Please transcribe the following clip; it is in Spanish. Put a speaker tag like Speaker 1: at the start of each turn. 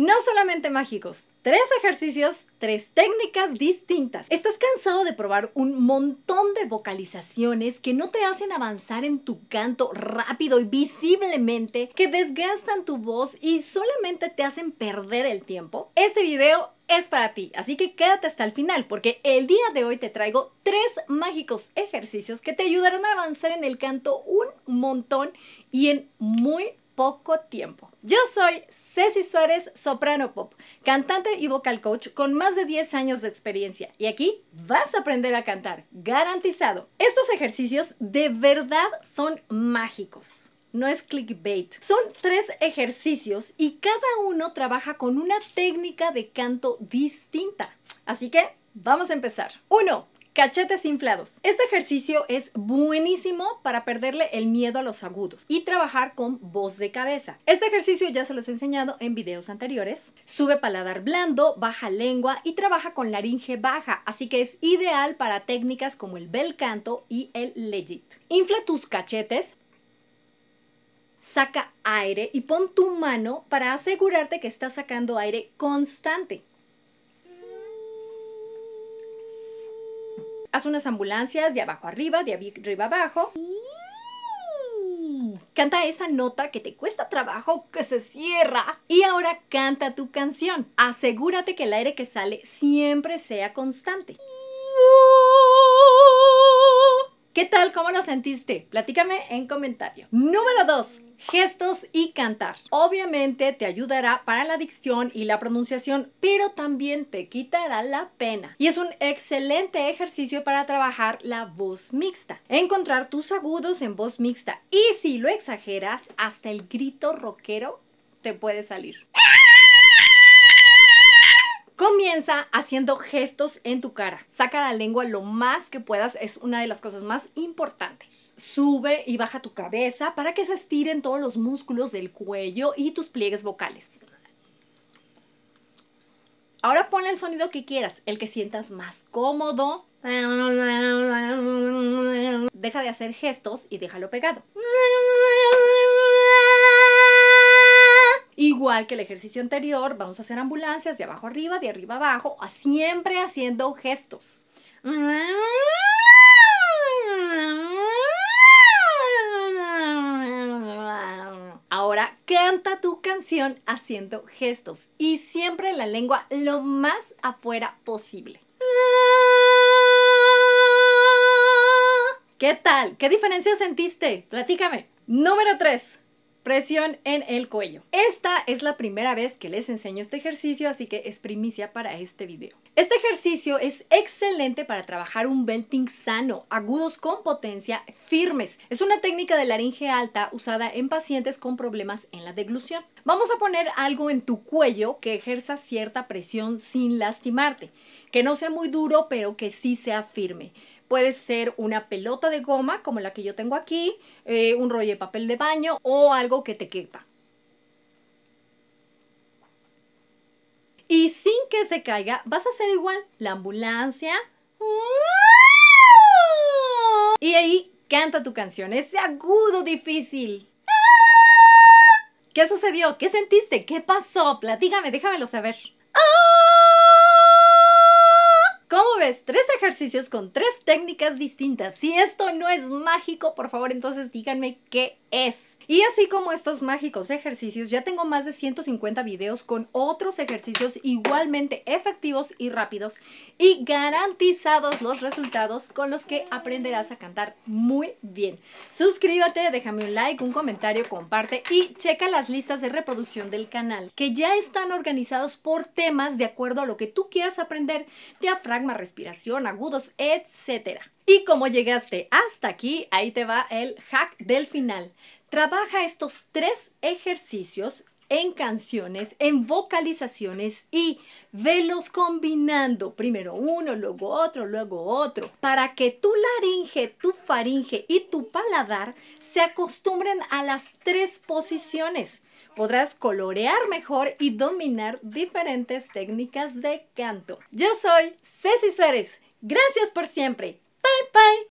Speaker 1: No solamente mágicos, tres ejercicios, tres técnicas distintas. ¿Estás cansado de probar un montón de vocalizaciones que no te hacen avanzar en tu canto rápido y visiblemente, que desgastan tu voz y solamente te hacen perder el tiempo? Este video es para ti, así que quédate hasta el final porque el día de hoy te traigo tres mágicos ejercicios que te ayudarán a avanzar en el canto un montón y en muy poco tiempo. Yo soy Ceci Suárez, soprano pop, cantante y vocal coach con más de 10 años de experiencia. Y aquí vas a aprender a cantar, garantizado. Estos ejercicios de verdad son mágicos. No es clickbait. Son tres ejercicios y cada uno trabaja con una técnica de canto distinta. Así que vamos a empezar. 1. Cachetes inflados. Este ejercicio es buenísimo para perderle el miedo a los agudos y trabajar con voz de cabeza. Este ejercicio ya se los he enseñado en videos anteriores. Sube paladar blando, baja lengua y trabaja con laringe baja, así que es ideal para técnicas como el bel canto y el legit. Infla tus cachetes, saca aire y pon tu mano para asegurarte que estás sacando aire constante. Haz unas ambulancias de abajo arriba, de arriba abajo. Canta esa nota que te cuesta trabajo, que se cierra. Y ahora canta tu canción. Asegúrate que el aire que sale siempre sea constante. ¿Qué tal? ¿Cómo lo sentiste? Platícame en comentarios. Número 2 gestos y cantar. Obviamente te ayudará para la dicción y la pronunciación, pero también te quitará la pena. Y es un excelente ejercicio para trabajar la voz mixta. Encontrar tus agudos en voz mixta y si lo exageras, hasta el grito rockero te puede salir. Comienza haciendo gestos en tu cara. Saca la lengua lo más que puedas, es una de las cosas más importantes. Sube y baja tu cabeza para que se estiren todos los músculos del cuello y tus pliegues vocales. Ahora pon el sonido que quieras, el que sientas más cómodo. Deja de hacer gestos y déjalo pegado. Que el ejercicio anterior, vamos a hacer ambulancias de abajo arriba, de arriba abajo, siempre haciendo gestos. Ahora canta tu canción haciendo gestos y siempre la lengua lo más afuera posible. ¿Qué tal? ¿Qué diferencia sentiste? Platícame. Número 3 presión en el cuello. Esta es la primera vez que les enseño este ejercicio, así que es primicia para este video. Este ejercicio es excelente para trabajar un belting sano, agudos con potencia, firmes. Es una técnica de laringe alta usada en pacientes con problemas en la deglución. Vamos a poner algo en tu cuello que ejerza cierta presión sin lastimarte, que no sea muy duro, pero que sí sea firme. Puede ser una pelota de goma, como la que yo tengo aquí, eh, un rollo de papel de baño o algo que te quepa. Y sin que se caiga, vas a hacer igual la ambulancia. Y ahí canta tu canción, ese agudo difícil. ¿Qué sucedió? ¿Qué sentiste? ¿Qué pasó? Platígame, déjamelo saber. Tres ejercicios con tres técnicas distintas. Si esto no es mágico, por favor, entonces díganme qué es. Y así como estos mágicos ejercicios, ya tengo más de 150 videos con otros ejercicios igualmente efectivos y rápidos y garantizados los resultados con los que aprenderás a cantar muy bien. Suscríbete, déjame un like, un comentario, comparte y checa las listas de reproducción del canal que ya están organizados por temas de acuerdo a lo que tú quieras aprender, diafragma, respiración, agudos, etc. Y como llegaste hasta aquí, ahí te va el hack del final. Trabaja estos tres ejercicios en canciones, en vocalizaciones y velos combinando. Primero uno, luego otro, luego otro. Para que tu laringe, tu faringe y tu paladar se acostumbren a las tres posiciones. Podrás colorear mejor y dominar diferentes técnicas de canto. Yo soy Ceci Suárez. Gracias por siempre. Bye bye.